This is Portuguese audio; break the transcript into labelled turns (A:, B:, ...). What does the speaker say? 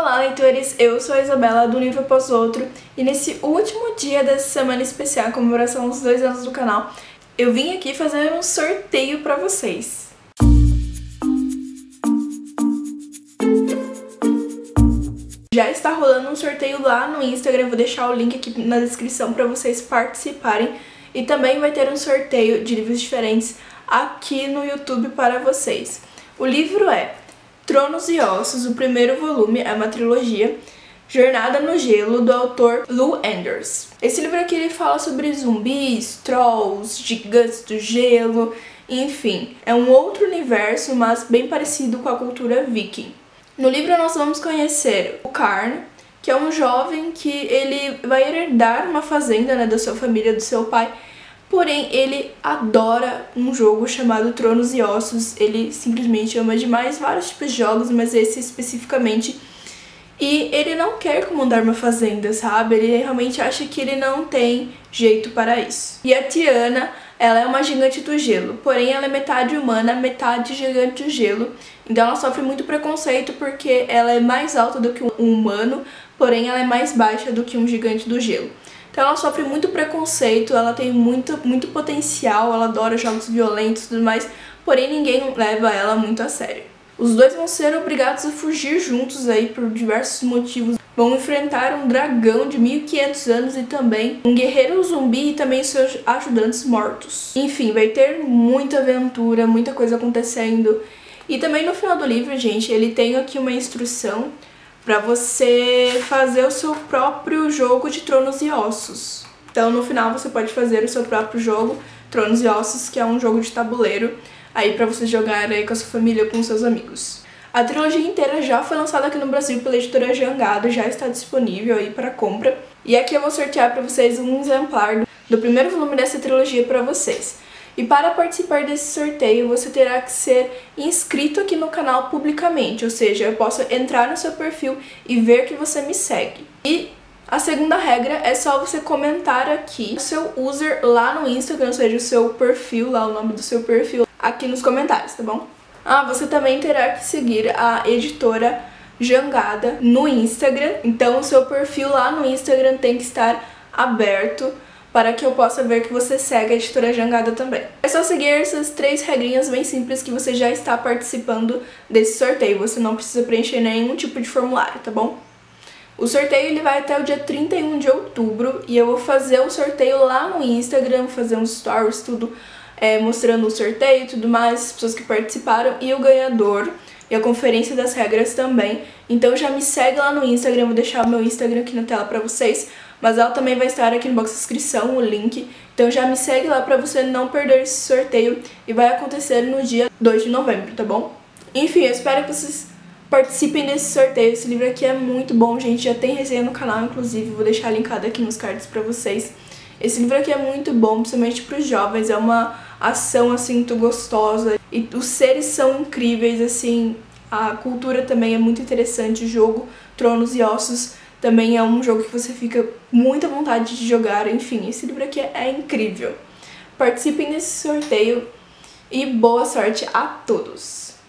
A: Olá, leitores! Eu sou a Isabela, do Livro Após Outro, e nesse último dia dessa semana especial, comemoração dos dois anos do canal, eu vim aqui fazer um sorteio pra vocês. Já está rolando um sorteio lá no Instagram, vou deixar o link aqui na descrição para vocês participarem. E também vai ter um sorteio de livros diferentes aqui no YouTube para vocês. O livro é Tronos e Ossos, o primeiro volume, é uma trilogia, Jornada no Gelo, do autor Lou Anders. Esse livro aqui ele fala sobre zumbis, trolls, gigantes do gelo, enfim, é um outro universo, mas bem parecido com a cultura viking. No livro nós vamos conhecer o Karn, que é um jovem que ele vai herdar uma fazenda né, da sua família, do seu pai, Porém, ele adora um jogo chamado Tronos e Ossos. Ele simplesmente ama demais vários tipos de jogos, mas esse especificamente. E ele não quer comandar uma fazenda, sabe? Ele realmente acha que ele não tem jeito para isso. E a Tiana, ela é uma gigante do gelo, porém ela é metade humana, metade gigante do gelo. Então ela sofre muito preconceito porque ela é mais alta do que um humano, porém ela é mais baixa do que um gigante do gelo. Então ela sofre muito preconceito, ela tem muito, muito potencial, ela adora jogos violentos e tudo mais, porém ninguém leva ela muito a sério. Os dois vão ser obrigados a fugir juntos aí por diversos motivos. Vão enfrentar um dragão de 1500 anos e também um guerreiro zumbi e também seus ajudantes mortos. Enfim, vai ter muita aventura, muita coisa acontecendo. E também no final do livro, gente, ele tem aqui uma instrução para você fazer o seu próprio jogo de Tronos e Ossos. Então, no final, você pode fazer o seu próprio jogo, Tronos e Ossos, que é um jogo de tabuleiro, aí para você jogar aí com a sua família com seus amigos. A trilogia inteira já foi lançada aqui no Brasil pela editora Jangada, já está disponível aí para compra. E aqui eu vou sortear para vocês um exemplar do primeiro volume dessa trilogia para vocês. E para participar desse sorteio, você terá que ser inscrito aqui no canal publicamente, ou seja, eu posso entrar no seu perfil e ver que você me segue. E a segunda regra é só você comentar aqui o seu user lá no Instagram, ou seja, o seu perfil, lá o nome do seu perfil, aqui nos comentários, tá bom? Ah, você também terá que seguir a editora Jangada no Instagram, então o seu perfil lá no Instagram tem que estar aberto para que eu possa ver que você segue a editora Jangada também. É só seguir essas três regrinhas bem simples que você já está participando desse sorteio. Você não precisa preencher nenhum tipo de formulário, tá bom? O sorteio ele vai até o dia 31 de outubro e eu vou fazer o sorteio lá no Instagram, fazer uns stories, tudo é, mostrando o sorteio e tudo mais, as pessoas que participaram e o ganhador e a conferência das regras também. Então já me segue lá no Instagram, vou deixar o meu Instagram aqui na tela pra vocês mas ela também vai estar aqui no box de inscrição, o link. Então já me segue lá pra você não perder esse sorteio e vai acontecer no dia 2 de novembro, tá bom? Enfim, eu espero que vocês participem desse sorteio. Esse livro aqui é muito bom, gente. Já tem resenha no canal, inclusive. Vou deixar linkado aqui nos cards pra vocês. Esse livro aqui é muito bom, principalmente pros jovens. É uma ação, assim, muito gostosa. E os seres são incríveis, assim. A cultura também é muito interessante. O jogo Tronos e Ossos também é um jogo que você fica muita vontade de jogar, enfim, esse livro aqui é incrível. Participem desse sorteio e boa sorte a todos!